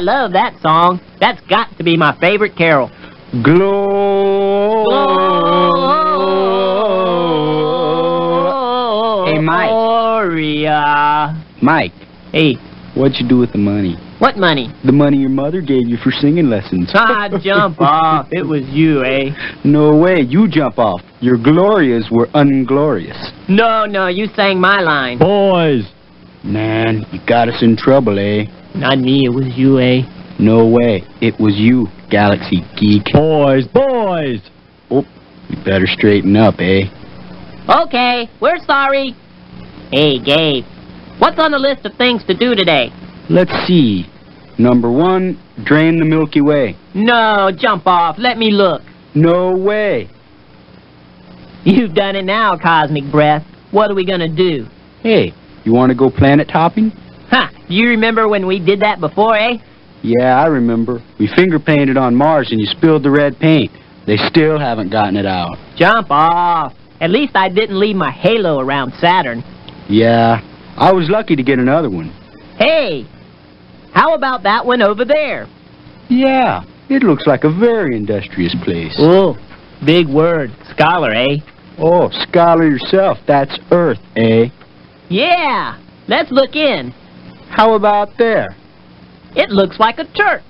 I love that song. That's got to be my favorite carol. Glory. Hey, Mike. Gloria. Mike, Hey, what'd you do with the money? what money? The money your mother gave you for singing lessons. Ah, jump off. It was you, eh? No way, you jump off. Your glorias were unglorious. No, no, you sang my line. Boys, Man, you got us in trouble, eh? Not me, it was you, eh? No way, it was you, Galaxy Geek. boys, boys! Oh, you better straighten up, eh? Okay, we're sorry. Hey, Gabe, what's on the list of things to do today? Let's see. Number one, drain the Milky Way. No, jump off. Let me look. No way. You've done it now, Cosmic Breath. What are we gonna do? Hey, you want to go planet hopping? You remember when we did that before, eh? Yeah, I remember. We finger painted on Mars and you spilled the red paint. They still haven't gotten it out. Jump off. At least I didn't leave my halo around Saturn. Yeah, I was lucky to get another one. Hey, how about that one over there? Yeah, it looks like a very industrious place. Oh, big word. Scholar, eh? Oh, scholar yourself, that's Earth, eh? Yeah, let's look in. How about there? It looks like a church.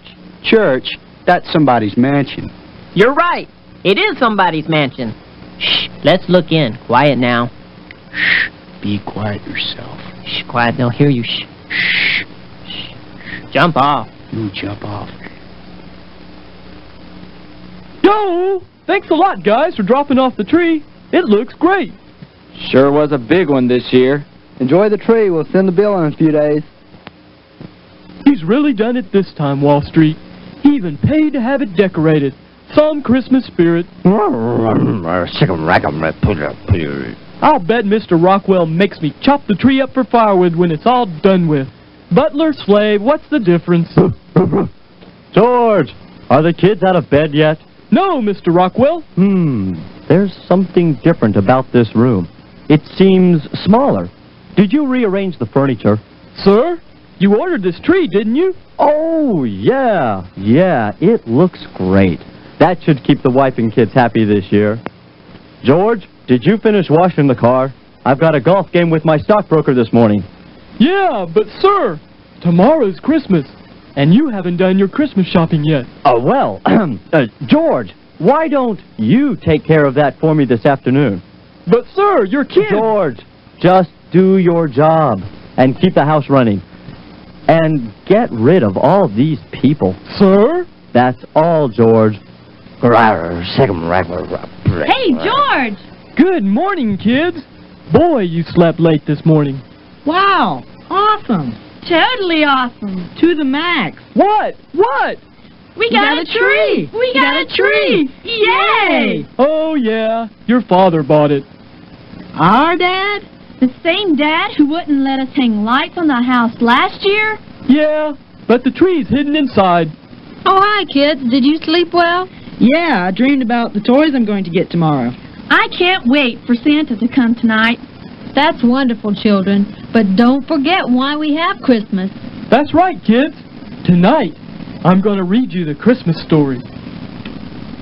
Church, that's somebody's mansion. You're right. It is somebody's mansion. Shh, let's look in. Quiet now. Shh, be quiet yourself. Shh, quiet. They'll hear you. Shh. Shh, Shh. Jump off. you jump off. Yo! Thanks a lot, guys, for dropping off the tree. It looks great. Sure was a big one this year. Enjoy the tree. We'll send the bill in a few days. He's really done it this time, Wall Street. He even paid to have it decorated. Some Christmas spirit. I'll bet Mr. Rockwell makes me chop the tree up for firewood when it's all done with. Butler, slave, what's the difference? George, are the kids out of bed yet? no, Mr. Rockwell. Hmm, there's something different about this room. It seems smaller. Did you rearrange the furniture? Sir, you ordered this tree, didn't you? Oh, yeah, yeah, it looks great. That should keep the wife and kids happy this year. George, did you finish washing the car? I've got a golf game with my stockbroker this morning. Yeah, but sir, tomorrow's Christmas, and you haven't done your Christmas shopping yet. Oh, well, uh, George, why don't you take care of that for me this afternoon? But sir, your kids... George, just do your job and keep the house running. And get rid of all these people. Sir? That's all, George. Hey, George! Good morning, kids. Boy, you slept late this morning. Wow, awesome. Totally awesome. To the max. What? What? We got, a tree. We got, a tree. Yay! Oh, yeah, your father bought it. Our dad? The same dad who wouldn't let us hang lights on the house last year? Yeah, but the tree's hidden inside. Oh, hi, kids. Did you sleep well? Yeah, I dreamed about the toys I'm going to get tomorrow. I can't wait for Santa to come tonight. That's wonderful, children. But don't forget why we have Christmas. That's right, kids. Tonight, I'm going to read you the Christmas story.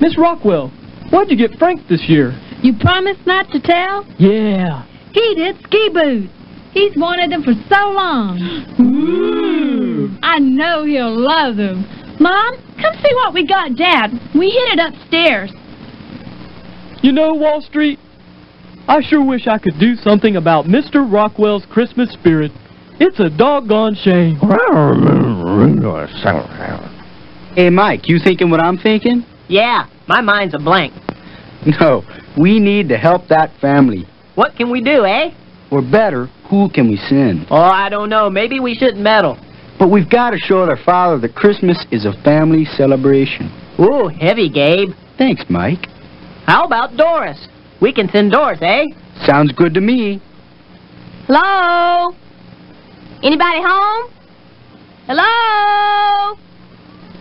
Miss Rockwell, what'd you get Frank this year? You promised not to tell? Yeah. He did ski boots. He's wanted them for so long. Ooh. I know he'll love them. Mom, come see what we got Dad. We hid it upstairs. You know, Wall Street, I sure wish I could do something about Mr. Rockwell's Christmas spirit. It's a doggone shame. Hey, Mike, you thinking what I'm thinking? Yeah, my mind's a blank. No, we need to help that family. What can we do, eh? Or better, who can we send? Oh, I don't know. Maybe we shouldn't meddle. But we've got to show their father that Christmas is a family celebration. Ooh, heavy, Gabe. Thanks, Mike. How about Doris? We can send Doris, eh? Sounds good to me. Hello? Anybody home? Hello?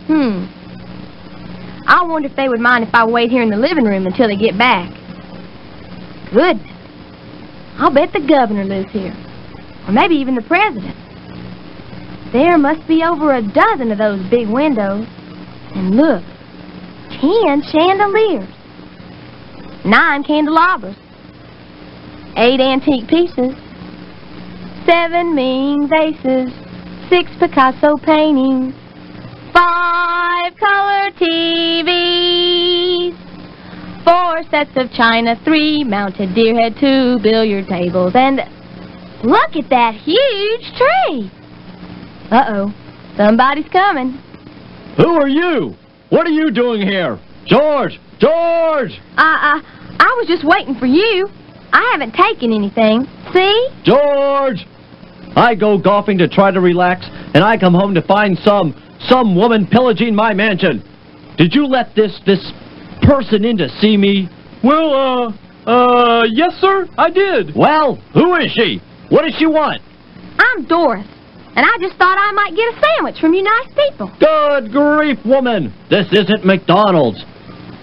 Hmm. I wonder if they would mind if I wait here in the living room until they get back. Goodness. I'll bet the governor lives here. Or maybe even the president. There must be over a dozen of those big windows. And look, ten chandeliers, nine candelabras, eight antique pieces, seven Ming vases, six Picasso paintings, five color TVs, four sets of china, three mounted deer head, two billiard tables, and look at that huge tree. Uh-oh, somebody's coming. Who are you? What are you doing here? George! George! I, I, I was just waiting for you. I haven't taken anything. See? George! I go golfing to try to relax, and I come home to find some, some woman pillaging my mansion. Did you let this, this person in to see me? Well, uh, uh, yes, sir, I did. Well, who is she? What does she want? I'm Doris, and I just thought I might get a sandwich from you nice people. Good grief, woman! This isn't McDonald's.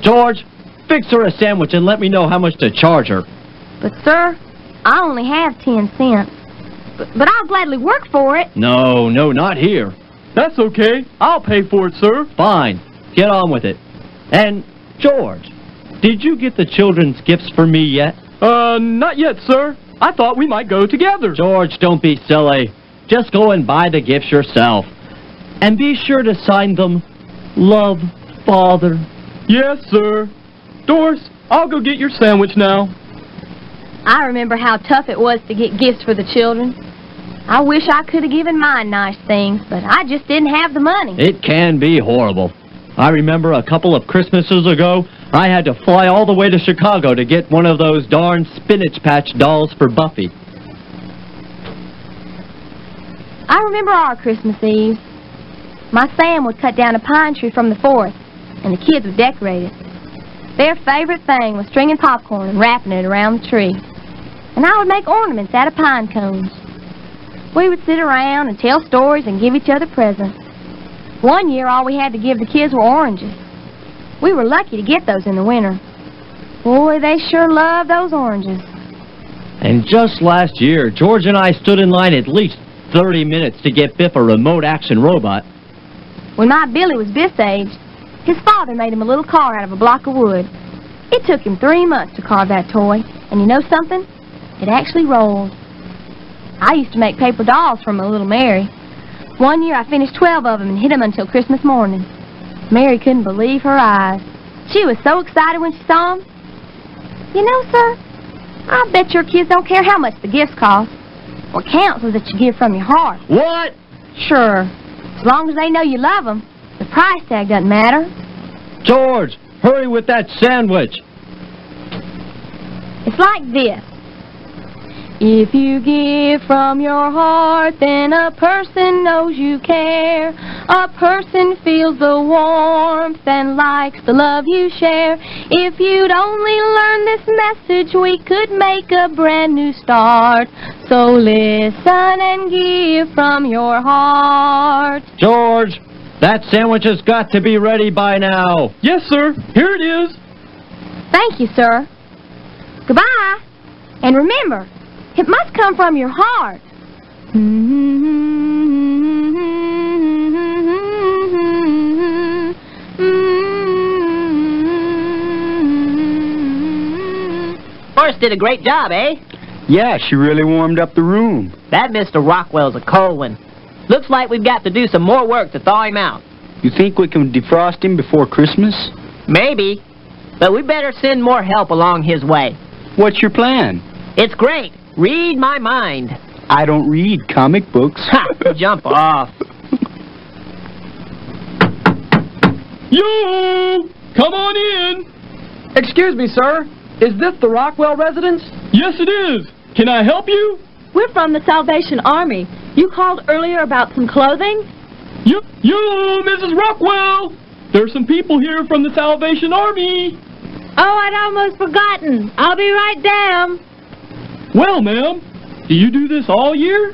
George, fix her a sandwich and let me know how much to charge her. But, sir, I only have ten cents. But, but I'll gladly work for it. No, no, not here. That's okay. I'll pay for it, sir. Fine. Get on with it. And, George, did you get the children's gifts for me yet? Uh, not yet, sir. I thought we might go together. George, don't be silly. Just go and buy the gifts yourself. And be sure to sign them, Love, Father. Yes, sir. Doris, I'll go get your sandwich now. I remember how tough it was to get gifts for the children. I wish I could have given mine nice things, but I just didn't have the money. It can be horrible. I remember a couple of Christmases ago, I had to fly all the way to Chicago to get one of those darn spinach patch dolls for Buffy. I remember our Christmas Eve. My Sam would cut down a pine tree from the forest, and the kids would decorate it. Their favorite thing was stringing popcorn and wrapping it around the tree. And I would make ornaments out of pine cones. We would sit around and tell stories and give each other presents. One year, all we had to give the kids were oranges. We were lucky to get those in the winter. Boy, they sure love those oranges. And just last year, George and I stood in line at least 30 minutes to get Biff a remote action robot. When my Billy was Biff's age, his father made him a little car out of a block of wood. It took him three months to carve that toy, and you know something? It actually rolled. I used to make paper dolls for my little Mary. One year I finished 12 of them and hid them until Christmas morning. Mary couldn't believe her eyes. She was so excited when she saw them. You know, sir, I bet your kids don't care how much the gifts cost. What counts is that you give from your heart. What? Sure. As long as they know you love them, the price tag doesn't matter. George, hurry with that sandwich. It's like this. If you give from your heart, then a person knows you care. A person feels the warmth and likes the love you share. If you'd only learn this message, we could make a brand new start. So listen and give from your heart. George, that sandwich has got to be ready by now. Yes, sir. Here it is. Thank you, sir. Goodbye. And remember, it must come from your heart. Doris did a great job, eh? Yeah, she really warmed up the room. That Mr. Rockwell's a cold one. Looks like we've got to do some more work to thaw him out. You think we can defrost him before Christmas? Maybe. But we better send more help along his way. What's your plan? It's great. Read my mind. I don't read comic books. Ha! Jump off. Yo! Come on in. Excuse me, sir. Is this the Rockwell residence? Yes, it is. Can I help you? We're from the Salvation Army. You called earlier about some clothing? Yo, yo, Mrs. Rockwell. There's some people here from the Salvation Army. Oh, I'd almost forgotten. I'll be right down. Well, ma'am, do you do this all year?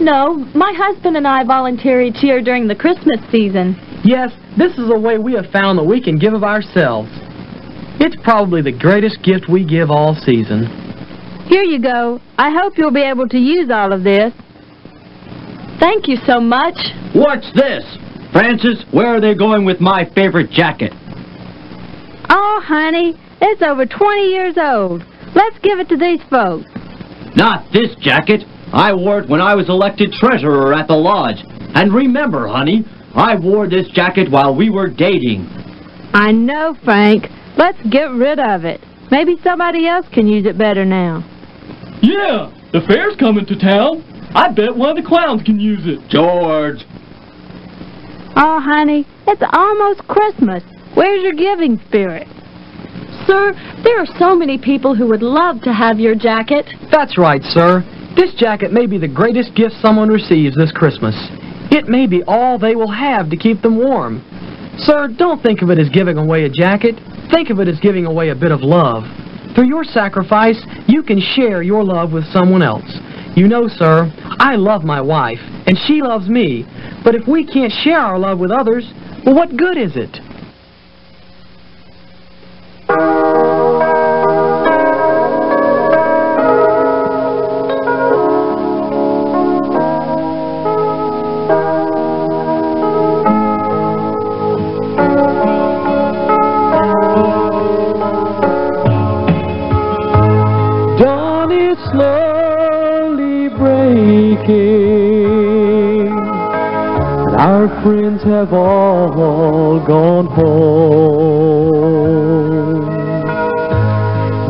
No, my husband and I volunteer each year during the Christmas season. Yes, this is a way we have found that we can give of ourselves. It's probably the greatest gift we give all season. Here you go. I hope you'll be able to use all of this. Thank you so much. What's this? Francis, where are they going with my favorite jacket? Oh, honey, it's over 20 years old. Let's give it to these folks. Not this jacket. I wore it when I was elected treasurer at the lodge. And remember, honey, I wore this jacket while we were dating. I know, Frank. Let's get rid of it. Maybe somebody else can use it better now. Yeah, the fair's coming to town. I bet one of the clowns can use it. George! Oh, honey, it's almost Christmas. Where's your giving spirit? Sir, there are so many people who would love to have your jacket. That's right, sir. This jacket may be the greatest gift someone receives this Christmas. It may be all they will have to keep them warm. Sir, don't think of it as giving away a jacket. Think of it as giving away a bit of love. Through your sacrifice, you can share your love with someone else. You know, sir, I love my wife, and she loves me. But if we can't share our love with others, well, what good is it? Have all gone home.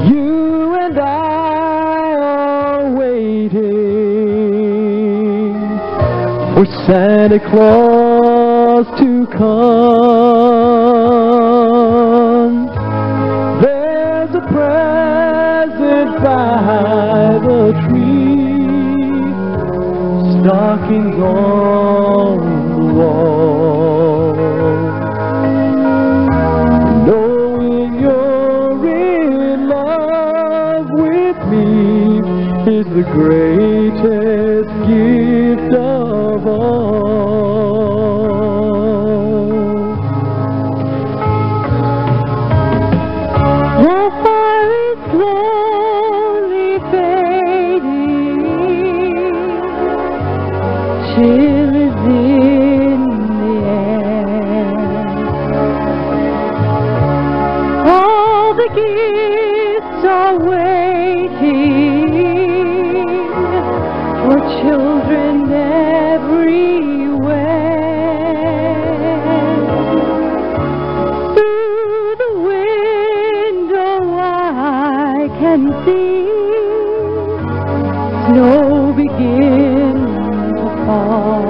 You and I are waiting for Santa Claus to come. Stockings on the wall. Knowing you're in love with me is the greatest can see snow begin to fall.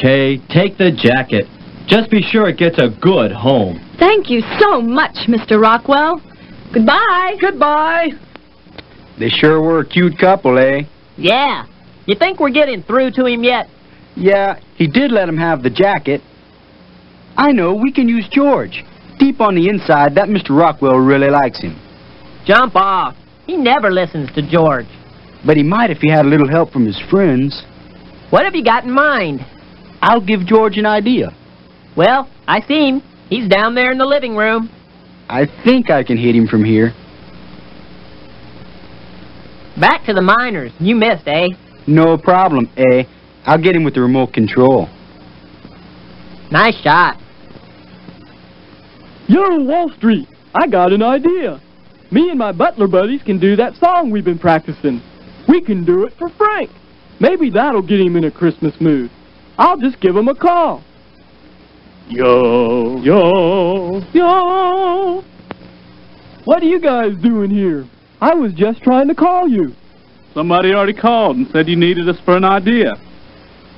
Okay, okay, take the jacket. Just be sure it gets a good home. Thank you so much, Mr. Rockwell. Goodbye. Goodbye. They sure were a cute couple, eh? Yeah. You think we're getting through to him yet? Yeah, he did let him have the jacket. I know, we can use George. Deep on the inside, that Mr. Rockwell really likes him. Jump off. He never listens to George. But he might if he had a little help from his friends. What have you got in mind? I'll give George an idea. Well, I see him. He's down there in the living room. I think I can hit him from here. Back to the minors. You missed, eh? No problem, eh? I'll get him with the remote control. Nice shot. Yo, Wall Street, I got an idea. Me and my butler buddies can do that song we've been practicing. We can do it for Frank. Maybe that'll get him in a Christmas mood. I'll just give him a call. Yo, yo, yo. What are you guys doing here? I was just trying to call you. Somebody already called and said you needed us for an idea.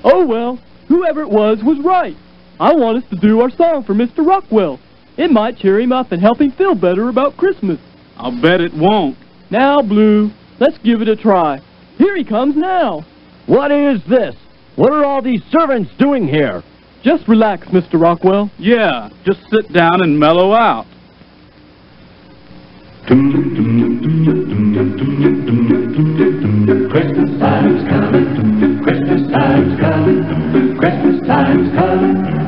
Oh, well, whoever it was was right. I want us to do our song for Mr. Rockwell. It might cheer him up and help him feel better about Christmas. I'll bet it won't. Now, Blue, let's give it a try. Here he comes now. What is this? What are all these servants doing here? Just relax, Mr. Rockwell. Yeah, just sit down and mellow out. Christmas time's coming, Christmas time's coming, Christmas time's coming,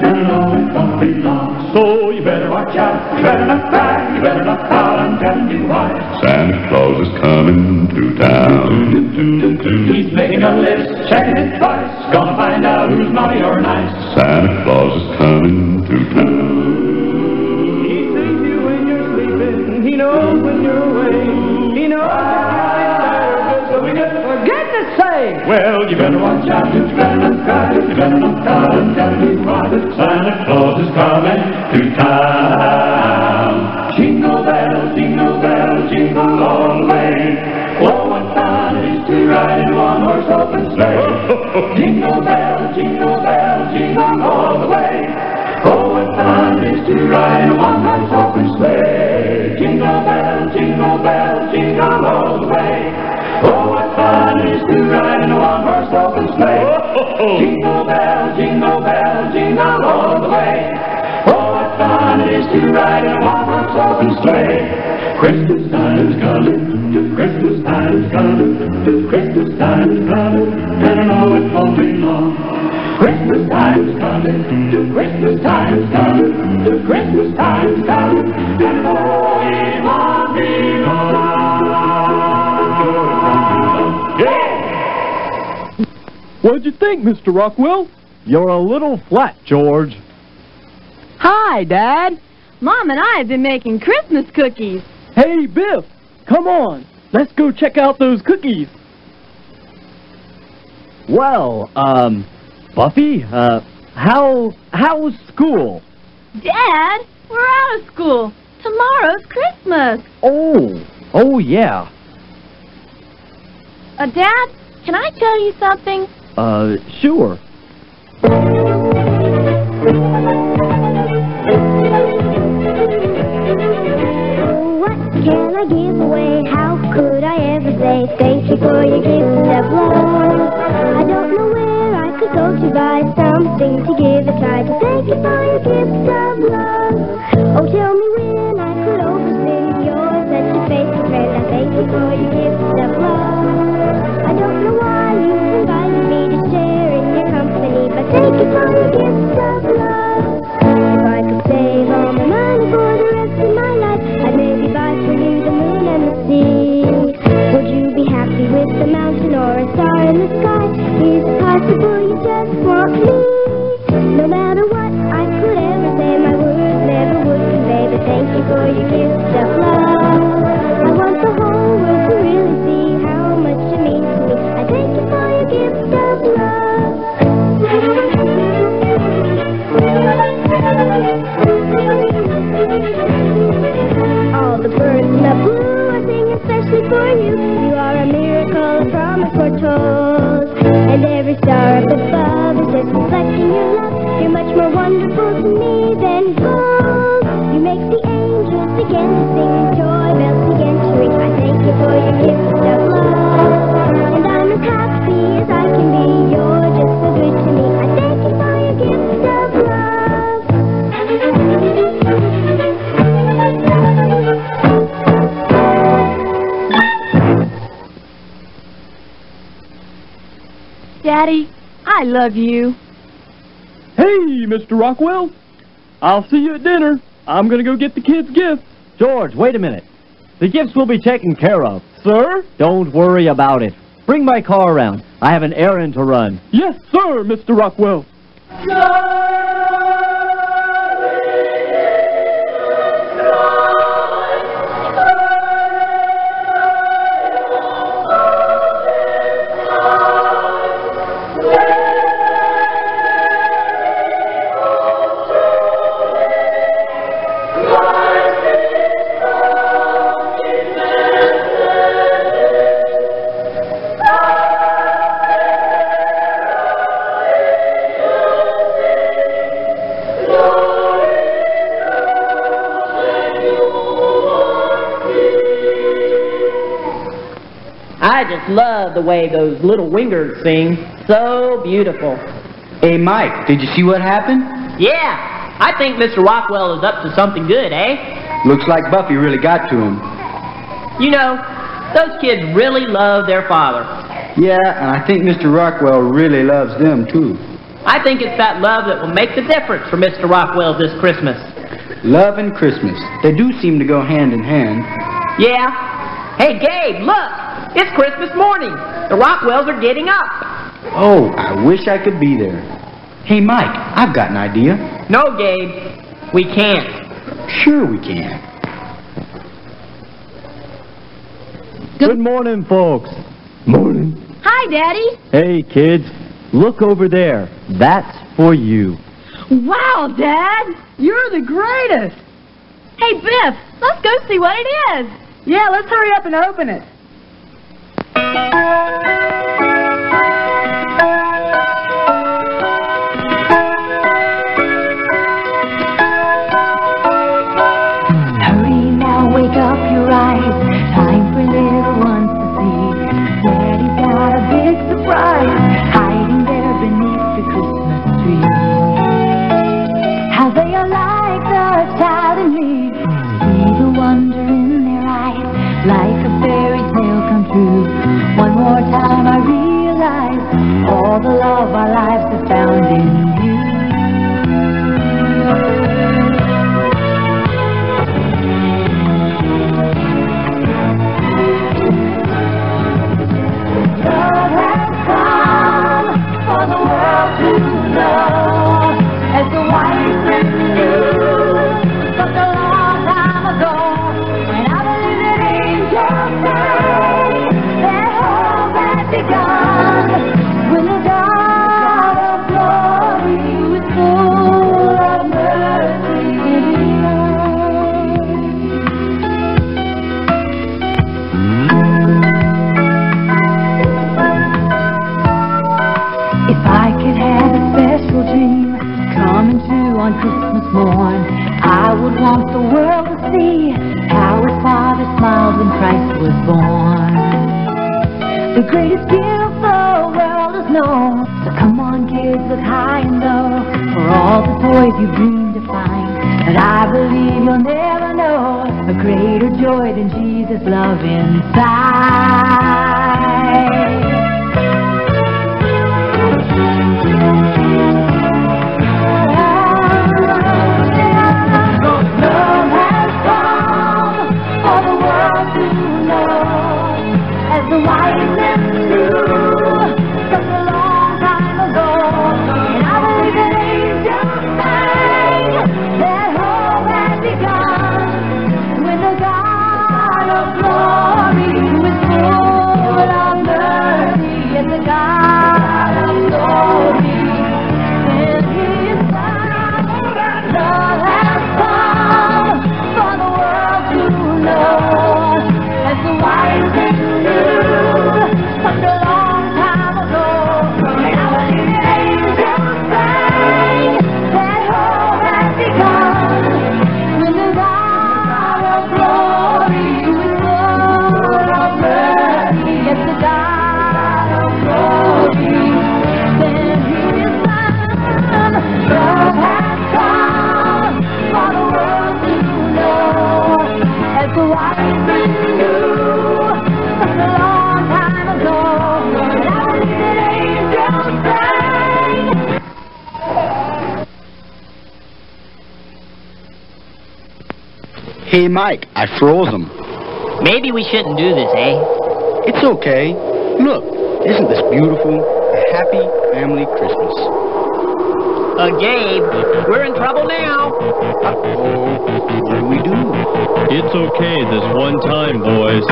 you better watch out, you better not cry, you better not pout, I'm telling you why. Santa Claus is coming to town. He's making a list, checking it twice, gonna find out who's naughty or nice. Santa Claus is coming to town. He sees you when you're sleeping, he knows when you're awake, he knows so we just to say. Well, you better watch out, you better not cry, you better not pout, I'm telling you why. Santa Claus is coming to town. Jingle bells, jingle bells, jingle all the way. Oh, what fun it is to ride in a one-horse open sleigh. jingle bells, jingle bells, jingle all the way. Oh, what fun it is to ride in a one-horse open sleigh. Jingle bells, jingle bells, jingle all the way. Oh, fun it is to ride in a one-horse open sleigh. Jingle bells, jingle bells, jingle all the way. Oh, what fun it is to ride in a one-horse open sleigh. Christmas time's coming, Christmas time's coming, Christmas time's coming, and I know it won't be long. Christmas time's coming, Christmas time's coming, Christmas time's coming, and I know it won't What'd you think, Mr. Rockwell? You're a little flat, George. Hi, Dad. Mom and I have been making Christmas cookies. Hey, Biff, come on. Let's go check out those cookies. Well, um, Buffy, uh, how, how's school? Dad, we're out of school. Tomorrow's Christmas. Oh, oh yeah. Uh, Dad, can I tell you something? Uh, sure. What can I give away? How could I ever say thank you for your gift of love? I don't know where I could go to buy something to give a try to thank you for your gift of love. Oh, tell me for the rest of my life, I'd maybe buy for you the moon and the sea. Would you be happy with the mountain or a star in the sky? It's possible you just want me. No matter what, I could ever say my words never would convey the thank you for your gift of love you. Hey, Mr. Rockwell. I'll see you at dinner. I'm going to go get the kids' gifts. George, wait a minute. The gifts will be taken care of. Sir? Don't worry about it. Bring my car around. I have an errand to run. Yes, sir, Mr. Rockwell. I just love the way those little wingers sing. So beautiful. Hey, Mike, did you see what happened? Yeah, I think Mr. Rockwell is up to something good, eh? Looks like Buffy really got to him. You know, those kids really love their father. Yeah, and I think Mr. Rockwell really loves them, too. I think it's that love that will make the difference for Mr. Rockwell this Christmas. Love and Christmas. They do seem to go hand in hand. Yeah? Hey, Gabe, look! It's Christmas morning. The Rockwells are getting up. Oh, I wish I could be there. Hey, Mike, I've got an idea. No, Gabe, we can't. Sure we can. Good morning, folks. Morning. Hi, Daddy. Hey, kids. Look over there. That's for you. Wow, Dad! You're the greatest! Hey, Biff, let's go see what it is. Yeah, let's hurry up and open it. Love inside. Hey, Mike, I froze them. Maybe we shouldn't do this, eh? It's okay. Look, isn't this beautiful? A happy family Christmas. Uh, Gabe, we're in trouble now. Uh-oh. What do we do? It's okay this one time, boys.